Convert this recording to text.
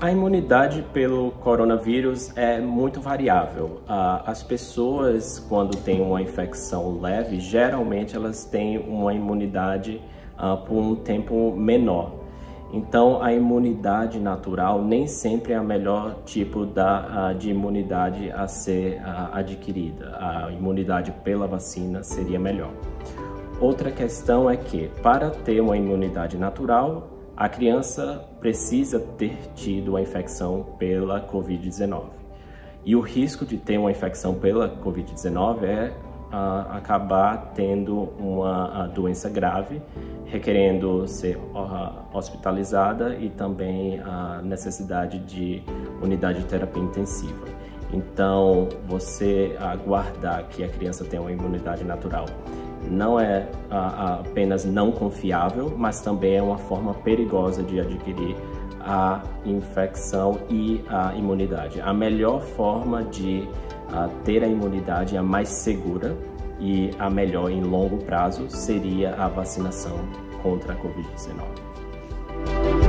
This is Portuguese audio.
A imunidade pelo coronavírus é muito variável. As pessoas, quando têm uma infecção leve, geralmente elas têm uma imunidade por um tempo menor. Então, a imunidade natural nem sempre é o melhor tipo da, de imunidade a ser adquirida. A imunidade pela vacina seria melhor. Outra questão é que, para ter uma imunidade natural, a criança precisa ter tido a infecção pela Covid-19. E o risco de ter uma infecção pela Covid-19 é uh, acabar tendo uma uh, doença grave, requerendo ser uh, hospitalizada e também a necessidade de unidade de terapia intensiva. Então, você aguardar que a criança tenha uma imunidade natural não é apenas não confiável, mas também é uma forma perigosa de adquirir a infecção e a imunidade. A melhor forma de ter a imunidade, a mais segura e a melhor em longo prazo, seria a vacinação contra a Covid-19.